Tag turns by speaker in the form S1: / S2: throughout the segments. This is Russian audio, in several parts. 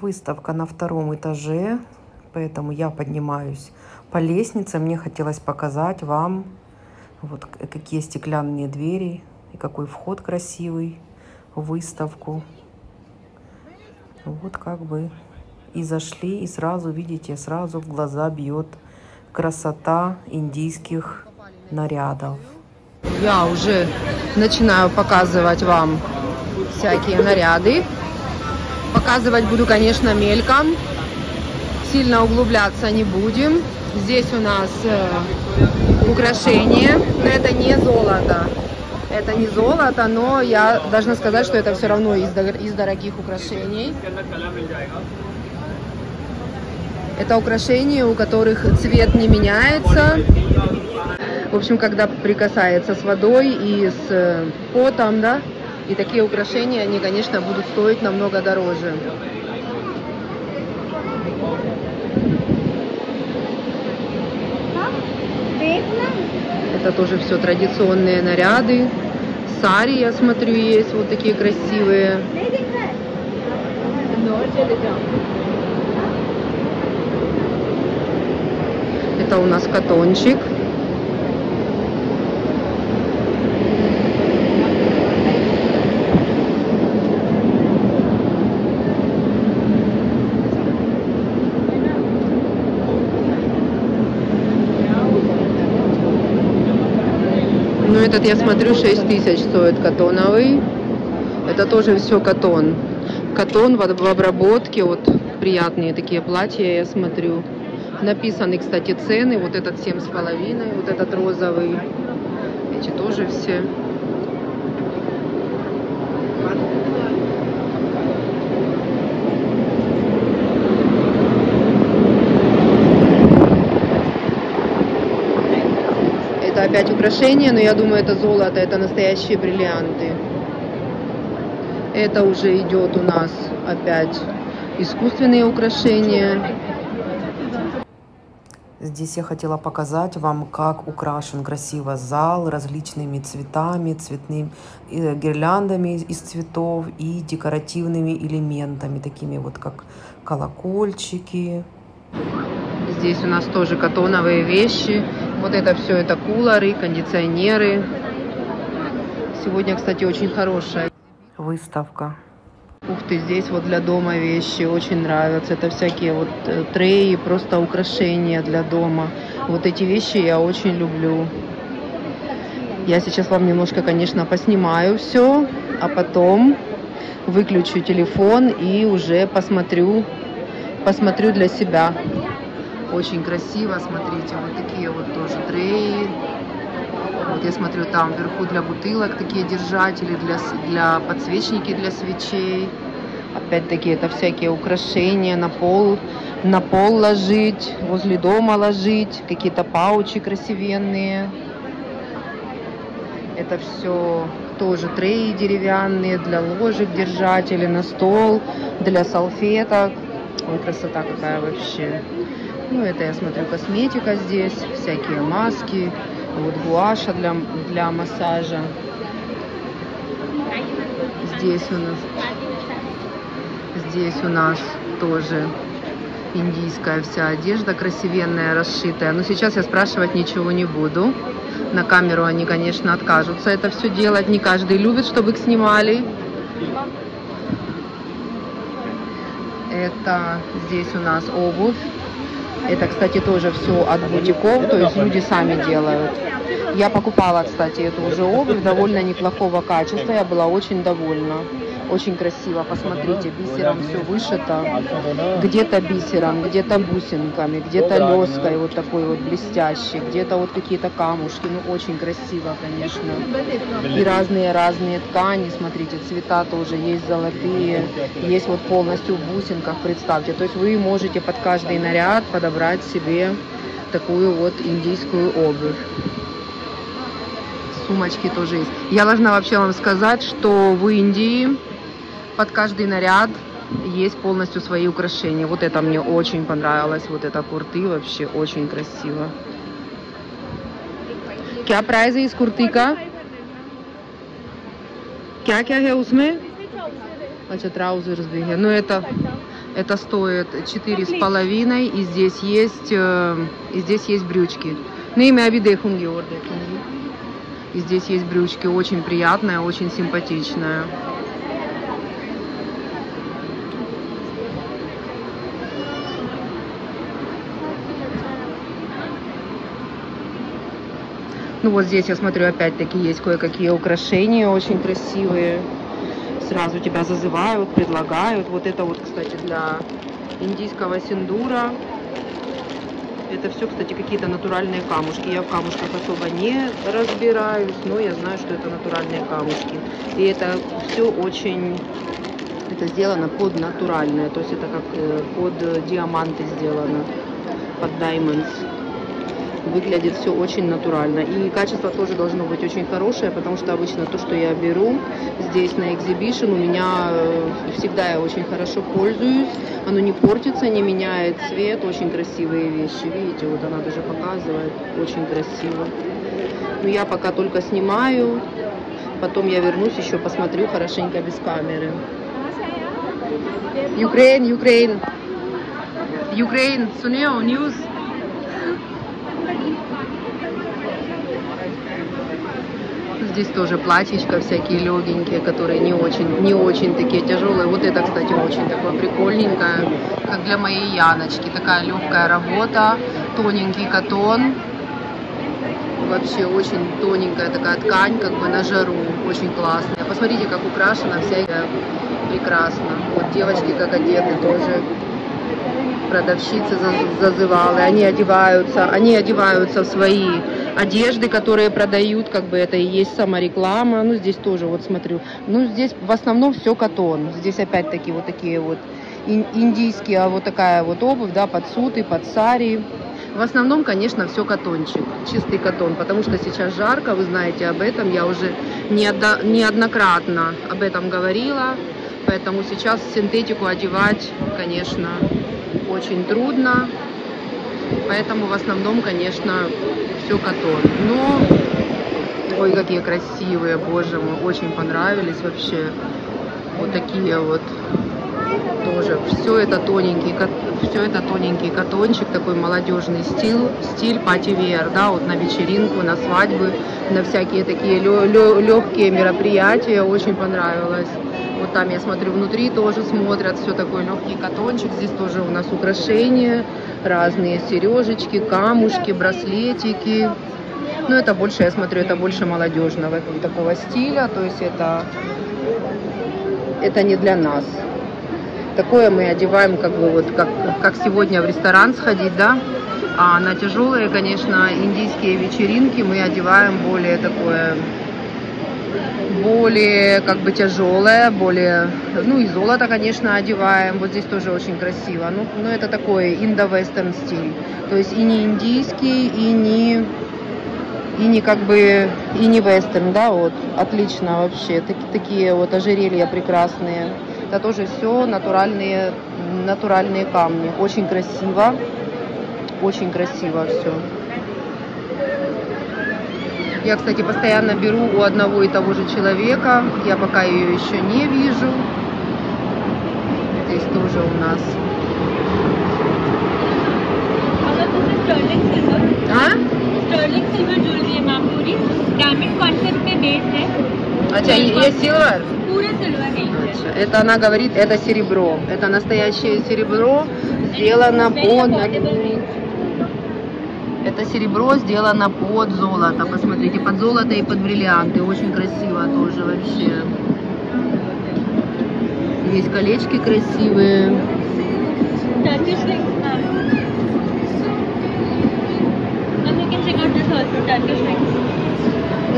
S1: Выставка на втором этаже, поэтому я поднимаюсь по лестнице. Мне хотелось показать вам, вот какие стеклянные двери и какой вход красивый в выставку. Вот как бы и зашли, и сразу, видите, сразу в глаза бьет красота индийских нарядов.
S2: Я уже начинаю показывать вам всякие наряды. Показывать буду, конечно, мельком. Сильно углубляться не будем. Здесь у нас э, украшения. Но это не золото. Это не золото, но я должна сказать, что это все равно из, из дорогих украшений. Это украшения, у которых цвет не меняется. В общем, когда прикасается с водой и с э, потом, да, и такие украшения, они, конечно, будут стоить намного дороже. Это тоже все традиционные наряды. Сари, я смотрю, есть вот такие красивые. Это у нас катончик. Этот, я смотрю, 6 тысяч стоит катоновый. Это тоже все катон. Катон в, в обработке, вот приятные такие платья, я смотрю. Написаны, кстати, цены. Вот этот семь с половиной, вот этот розовый. Эти тоже все. Это опять украшения, но я думаю, это золото, это настоящие бриллианты. Это уже идет у нас опять искусственные украшения.
S1: Здесь я хотела показать вам, как украшен красиво зал различными цветами, цветными э, гирляндами из цветов и декоративными элементами, такими вот как колокольчики.
S2: Здесь у нас тоже катоновые вещи. Вот это все, это кулеры, кондиционеры. Сегодня, кстати, очень хорошая
S1: выставка.
S2: Ух ты, здесь вот для дома вещи очень нравятся. Это всякие вот э, треи, просто украшения для дома. Вот эти вещи я очень люблю. Я сейчас вам немножко, конечно, поснимаю все, а потом выключу телефон и уже посмотрю, посмотрю для себя. Очень красиво, смотрите, вот такие вот тоже треи. Вот я смотрю, там вверху для бутылок такие держатели, для, для подсвечники для свечей. Опять-таки это всякие украшения на пол, на пол ложить, возле дома ложить, какие-то паучи красивенные. Это все тоже треи деревянные для ложек, держатели на стол, для салфеток. Ой, красота какая вообще. Ну, это я смотрю косметика здесь, всякие маски, вот гуаша для, для массажа. Здесь у нас, здесь у нас тоже индийская вся одежда красивенная, расшитая. Но сейчас я спрашивать ничего не буду. На камеру они, конечно, откажутся это все делать. Не каждый любит, чтобы их снимали. Это здесь у нас обувь. Это, кстати, тоже все от бутиков, то есть люди сами делают. Я покупала, кстати, эту уже обувь довольно неплохого качества, я была очень довольна. Очень красиво, посмотрите, бисером все вышито. Где-то бисером, где-то бусинками, где-то леской вот такой вот блестящей, где-то вот какие-то камушки. Ну, очень красиво, конечно. И разные-разные ткани, смотрите, цвета тоже есть золотые, есть вот полностью в бусинках, представьте. То есть вы можете под каждый наряд подобрать себе такую вот индийскую обувь сумочки тоже есть. Я должна вообще вам сказать, что в Индии под каждый наряд есть полностью свои украшения. Вот это мне очень понравилось. Вот это курты вообще очень красиво. क्या प्राइस है इस कुर्ती का क्या क्या है उसमें अच्छा ट्राउजर्स भी है ну это Это стоит четыре с половиной, и здесь есть, э, и здесь есть брючки. Нейме обиды хунги орды. И здесь есть брючки, очень приятная, очень симпатичная. Ну вот здесь я смотрю, опять-таки есть кое-какие украшения очень красивые. Сразу тебя зазывают, предлагают. Вот это вот, кстати, для индийского синдура. Это все, кстати, какие-то натуральные камушки. Я в камушках особо не разбираюсь, но я знаю, что это натуральные камушки. И это все очень... Это сделано под натуральное, то есть это как э, под диаманты сделано, под diamonds выглядит все очень натурально. И качество тоже должно быть очень хорошее, потому что обычно то, что я беру здесь на экзибишн, у меня э, всегда я очень хорошо пользуюсь. Оно не портится, не меняет цвет. Очень красивые вещи. Видите, вот она даже показывает. Очень красиво. Но я пока только снимаю. Потом я вернусь, еще посмотрю хорошенько без камеры. Ukraine, Ukraine. Ukraine, Suneo, news. Здесь тоже платьечка всякие легенькие, которые не очень, не очень такие тяжелые. Вот это, кстати, очень такое прикольненькое, как для моей Яночки. Такая легкая работа, тоненький катон. Вообще очень тоненькая такая ткань, как бы на жару. Очень классная. Посмотрите, как украшена вся прекрасно. Вот девочки как одеты тоже продавщицы зазывалы, они одеваются, они одеваются в свои одежды, которые продают, как бы это и есть самореклама. Ну, здесь тоже, вот смотрю, ну, здесь в основном все катон. Здесь опять-таки вот такие вот индийские, а вот такая вот обувь, да, под суты, под сари. В основном, конечно, все катончик, чистый катон, потому что сейчас жарко, вы знаете об этом, я уже неоднократно об этом говорила, поэтому сейчас синтетику одевать, конечно, очень трудно, поэтому в основном, конечно, все катон. Но, ой, какие красивые, боже мой, очень понравились вообще. Вот такие вот тоже. Все это тоненький, все это тоненький катончик, такой молодежный стиль, стиль пативер, да, вот на вечеринку, на свадьбы, на всякие такие легкие мероприятия, очень понравилось. Вот там я смотрю, внутри тоже смотрят, все такой легкий катончик. Здесь тоже у нас украшения, разные сережечки, камушки, браслетики. Но это больше, я смотрю, это больше молодежного такого стиля. То есть это, это не для нас. Такое мы одеваем, как бы вот, как, как сегодня в ресторан сходить, да. А на тяжелые, конечно, индийские вечеринки мы одеваем более такое более как бы тяжелая, более, ну и золото, конечно, одеваем. Вот здесь тоже очень красиво. Ну, ну это такой индо-вестерн стиль. То есть и не индийский, и не и не как бы и не вестерн, да, вот отлично вообще. Так, такие вот ожерелья прекрасные. Это тоже все натуральные натуральные камни. Очень красиво, очень красиво все. Я, кстати, постоянно беру у одного и того же человека. Я пока ее еще не вижу. Здесь тоже у нас. А?
S3: Sterling silver jewellery है मैम पूरी डायमंड कॉन्सेप्ट पे बेस है
S2: अच्छा, ये силвер?
S3: पूरे सिल्वर है
S2: अच्छा, это она говорит, это серебро. Это настоящее серебро, сделано под... Это серебро сделано под золото. Посмотрите, под золото и под бриллианты. Очень красиво тоже вообще. Есть колечки красивые.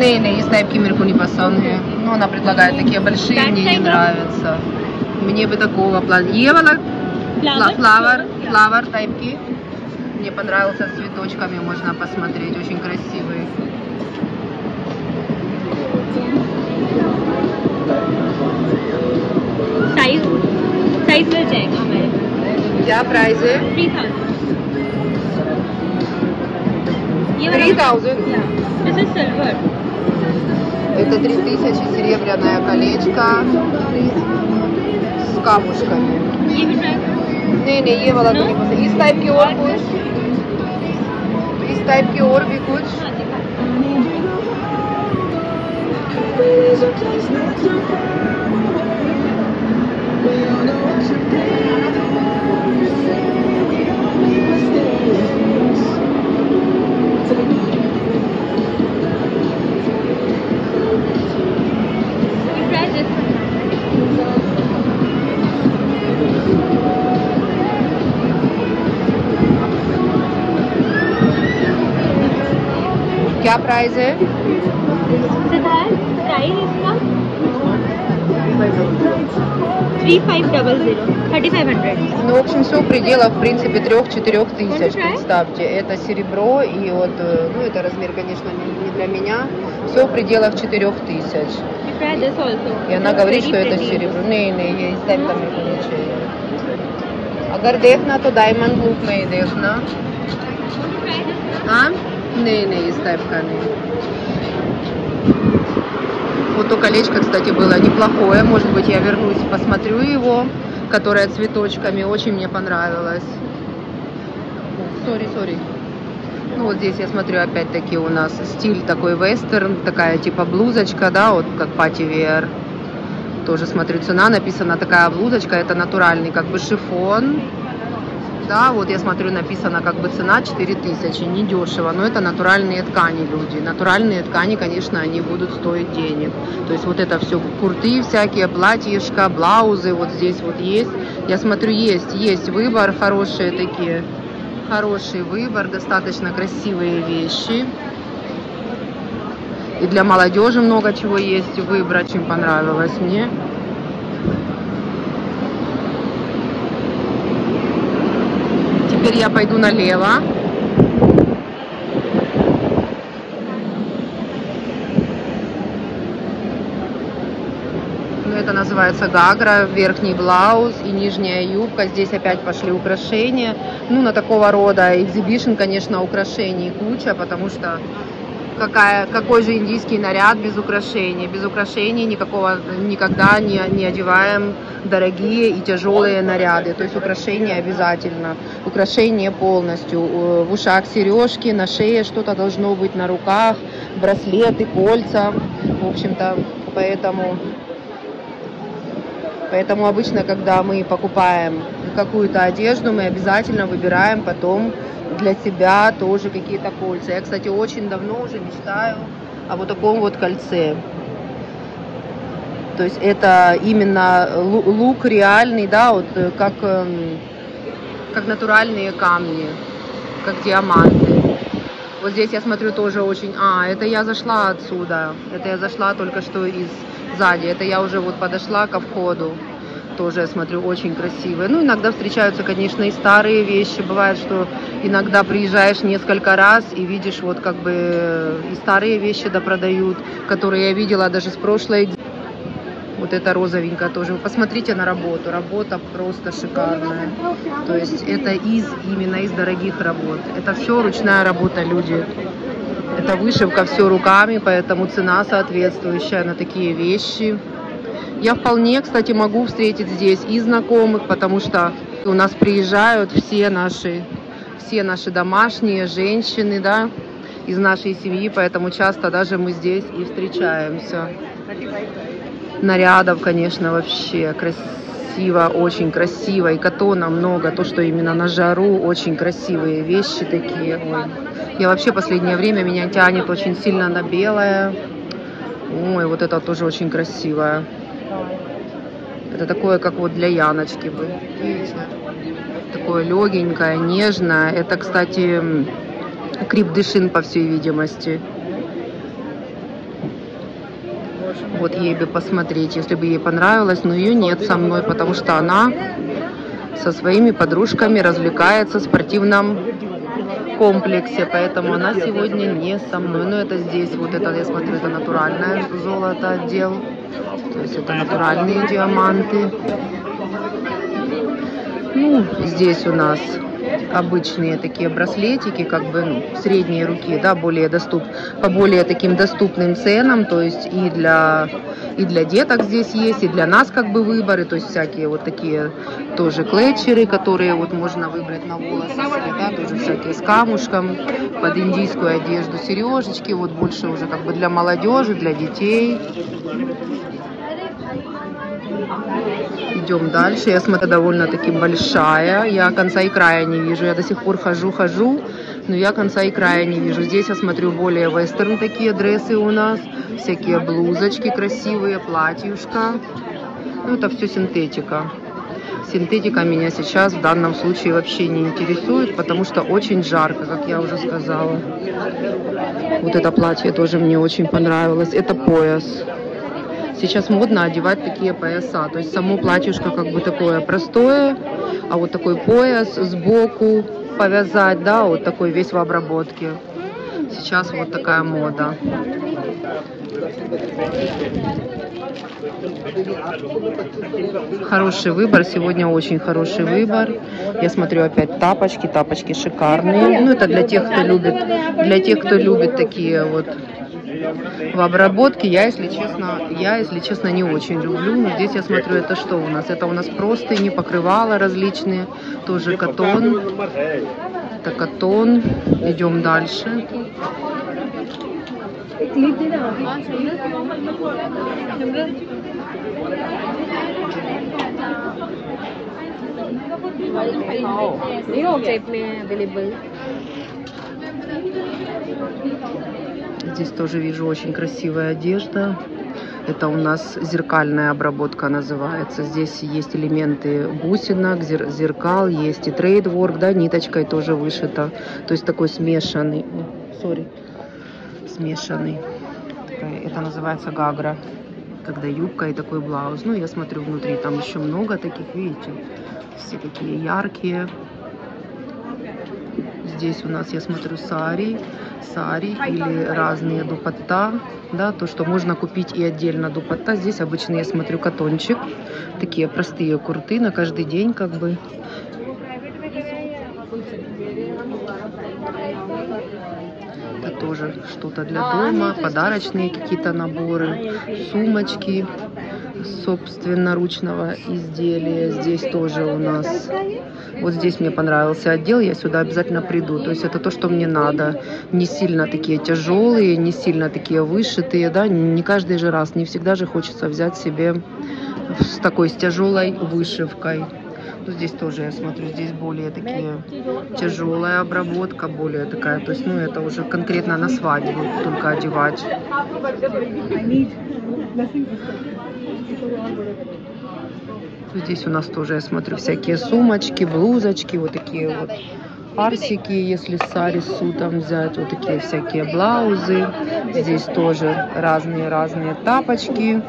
S2: Не, не, इस टाइप की मेरे को नहीं पसंद है. Но она предлагает такие большие, мне не нравятся. Мне бы такого плана. ये वाला флавер, флавер टाइप की. Мне понравился с цветочками, можно посмотреть, очень красивый.
S3: साइज साइज मिल जाएगा हमारे
S2: क्या प्राइस है
S3: three thousand
S2: Three thousand.
S3: This is silver
S2: Это 3000 серебряное колечко с камушками.
S3: ये भी ट्राई करो
S2: नहीं नहीं ये वाला तो नहीं पसंद इस टाइप की और कुछ टाइप की और भी कुछ। क्या प्राइस है
S3: सिद्धार्थ प्राइस इसका three five double zero thirty five hundred
S2: Ну, в общем, все в пределах, в принципе, 3-4 тысяч,
S3: Contract?
S2: представьте. Это серебро, и вот, э, ну, это размер, конечно, не не для меня. Все в пределах 4 тысяч.
S3: We try this also.
S2: И она
S3: It's
S2: говорит,
S3: very
S2: что это
S3: pretty.
S2: серебро. Не, не, ये इस टाइप का मेरे को नहीं चाहिए. अगर देखना Не, не из Депканы. Вот то колечко, кстати, было неплохое. Может быть, я вернусь, посмотрю его, которое цветочками. Очень мне понравилось. Sorry, sorry. Ну, вот здесь я смотрю, опять-таки у нас стиль такой western, такая типа блузочка, да, вот как party wear. Тоже смотрю, цена написана такая блузочка, это натуральный как бы шифон. Да, вот я смотрю, написано как бы цена 4000, недешево, но это натуральные ткани, люди. Натуральные ткани, конечно, они будут стоить денег. То есть вот это все курты всякие, платьишко, блаузы, вот здесь вот есть. Я смотрю, есть, есть выбор, хорошие такие, хороший выбор, достаточно красивые вещи. И для молодежи много чего есть выбрать, очень понравилось мне. Теперь я пойду налево. Ну, это называется гагра, верхний блауз и нижняя юбка. Здесь опять пошли украшения. Ну, на такого рода экзибишн, конечно, украшений куча, потому что какая, какой же индийский наряд без украшений? Без украшений никакого, никогда не, не одеваем дорогие и тяжелые наряды. То есть украшения обязательно. Украшения полностью. Э, В ушах сережки, на шее что-то должно быть, на руках, браслеты, кольца. В общем-то, поэтому Поэтому обычно, когда мы покупаем какую-то одежду, мы обязательно выбираем потом для себя тоже какие-то кольца. Я, кстати, очень давно уже мечтаю о вот таком вот кольце. То есть это именно лу- лук реальный, да, вот э, как, эм, как натуральные камни, как диаманты. Вот здесь я смотрю тоже очень... А, это я зашла отсюда. Это я зашла только что из сзади. Это я уже вот подошла ко входу. Тоже я смотрю очень красивые. Ну, иногда встречаются, конечно, и старые вещи. Бывает, что иногда приезжаешь несколько раз и видишь вот как бы э, и старые вещи да продают, которые я видела даже с прошлой вот это розовенькая тоже. Вы посмотрите на работу. Работа просто шикарная. То есть это из именно из дорогих работ. Это все ручная работа, люди. Это вышивка все руками, поэтому цена соответствующая на такие вещи. Я вполне, кстати, могу встретить здесь и знакомых, потому что у нас приезжают все наши, все наши домашние женщины, да, из нашей семьи, поэтому часто даже мы здесь и встречаемся. Нарядов, конечно, вообще красиво, очень красиво. И катона много, то, что именно на жару, очень красивые вещи такие. Ой. Я вообще последнее время меня тянет очень сильно на белое. Ой, вот это тоже очень красивое. Это такое, как вот для Яночки бы. Такое легенькое, нежное. Это, кстати, м, крипдышин, по всей видимости. Вот ей бы посмотреть, если бы ей понравилось, но ее нет со мной, потому что она со своими подружками развлекается в спортивном комплексе, поэтому она сегодня не со мной. Но это здесь, вот это, я смотрю, это натуральное золото отдел, то есть это натуральные диаманты. Ну, здесь у нас обычные такие браслетики, как бы ну, средней руки, да, более доступ, по более таким доступным ценам, то есть и для И для деток здесь есть, и для нас как бы выборы, то есть всякие вот такие тоже клетчеры, которые вот можно выбрать на волосы, да, тоже всякие с камушком, под индийскую одежду, сережечки, вот больше уже как бы для молодежи, для детей. Идем дальше. Я смотрю, довольно-таки большая. Я конца и края не вижу. Я до сих пор хожу, хожу, но я конца и края не вижу. Здесь я смотрю более вестерн такие дрессы у нас. Всякие блузочки красивые, платьюшка. Ну, это все синтетика. Синтетика меня сейчас в данном случае вообще не интересует, потому что очень жарко, как я уже сказала. Вот это платье тоже мне очень понравилось. Это пояс. Сейчас модно одевать такие пояса. То есть само платьюшко как бы такое простое, а вот такой пояс сбоку повязать, да, вот такой весь в обработке. Сейчас вот такая мода. Хороший выбор, сегодня очень хороший выбор. Я смотрю опять тапочки, тапочки шикарные. Ну, это для тех, кто любит, для тех, кто любит такие вот в обработке. Я, если честно, я, если честно, не очень люблю. Но здесь я смотрю, это что у нас? Это у нас просто не покрывала различные, тоже катон. Это катон. Идем дальше. Здесь тоже вижу очень красивая одежда. Это у нас зеркальная обработка называется. Здесь есть элементы бусинок, зер зеркал, есть и трейдворк, да, ниточкой тоже вышито. То есть такой смешанный, сори, смешанный. Это называется гагра, когда юбка и такой блауз. Ну, я смотрю внутри, там еще много таких, видите, все такие яркие. Здесь у нас, я смотрю, сари, сари или разные дупатта, да, то, что можно купить и отдельно дупатта. Здесь обычно, я смотрю, катончик, такие простые курты на каждый день, как бы. Это тоже что-то для дома, подарочные какие-то наборы, сумочки собственноручного изделия. Здесь тоже у нас вот здесь мне понравился отдел, я сюда обязательно приду. То есть это то, что мне надо. Не сильно такие тяжелые, не сильно такие вышитые, да, не каждый же раз, не всегда же хочется взять себе с такой, с тяжелой вышивкой. Ну, здесь тоже, я смотрю, здесь более такие тяжелая обработка, более такая, то есть, ну, это уже конкретно на свадьбу только одевать. Здесь у нас тоже, я смотрю, всякие сумочки, блузочки, вот такие вот арсики, если сари сутом взять, вот такие всякие блаузы. Здесь тоже разные-разные тапочки,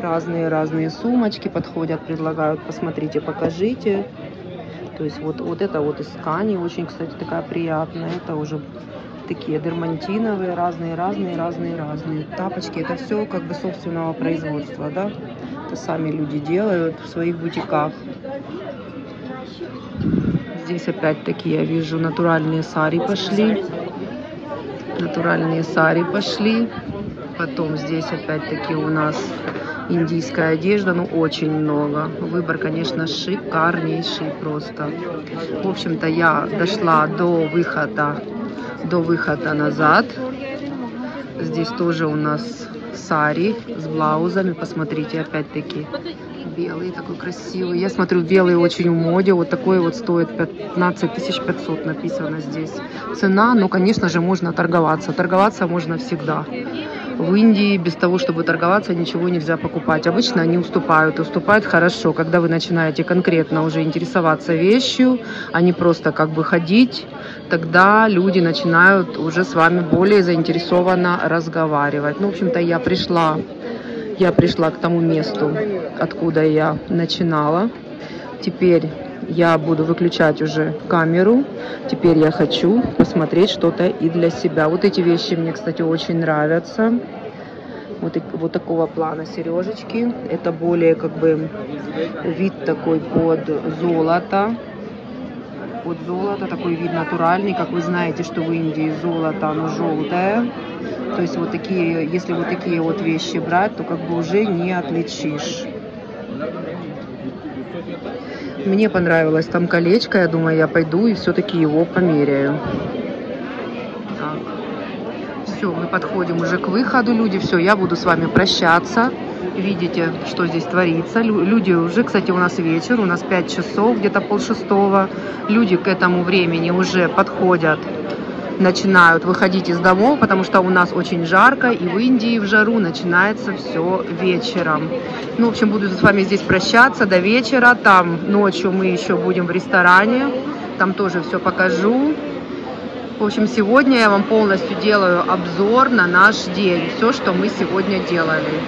S2: разные-разные сумочки подходят, предлагают, посмотрите, покажите. То есть вот, вот это вот из ткани, очень, кстати, такая приятная. Это уже такие дермантиновые, разные-разные-разные-разные тапочки. Это все как бы собственного производства, да это сами люди делают в своих бутиках. Здесь опять-таки я вижу натуральные сари пошли. Натуральные сари пошли. Потом здесь опять-таки у нас индийская одежда, ну очень много. Выбор, конечно, шикарнейший просто. В общем-то, я дошла до выхода, до выхода назад. Здесь тоже у нас сари с блаузами. Посмотрите, опять-таки, белый такой красивый. Я смотрю, белый очень в моде. Вот такой вот стоит 15 500 написано здесь. Цена, ну, конечно же, можно торговаться. Торговаться можно всегда. В Индии без того, чтобы торговаться, ничего нельзя покупать. Обычно они уступают, уступают хорошо. Когда вы начинаете конкретно уже интересоваться вещью, а не просто как бы ходить, тогда люди начинают уже с вами более заинтересованно разговаривать. Ну, в общем-то, я пришла, я пришла к тому месту, откуда я начинала. Теперь я буду выключать уже камеру. Теперь я хочу посмотреть что-то и для себя. Вот эти вещи мне, кстати, очень нравятся. Вот, вот такого плана сережечки. Это более как бы вид такой под золото. под золото, такой вид натуральный. Как вы знаете, что в Индии золото, оно желтое. То есть вот такие, если вот такие вот вещи брать, то как бы уже не отличишь. Мне понравилось там колечко, я думаю, я пойду и все-таки его померяю. Так. Все, мы подходим уже к выходу, люди. Все, я буду с вами прощаться. Видите, что здесь творится. Лю- Люди уже, кстати, у нас вечер, у нас 5 часов, где-то полшестого. Люди к этому времени уже подходят, начинают выходить из домов, потому что у нас очень жарко, и в Индии в жару начинается все вечером. Ну, в общем, буду с вами здесь прощаться до вечера. Там ночью мы еще будем в ресторане. Там тоже все покажу. В общем, сегодня я вам полностью делаю обзор на наш день. Все, что мы сегодня делали.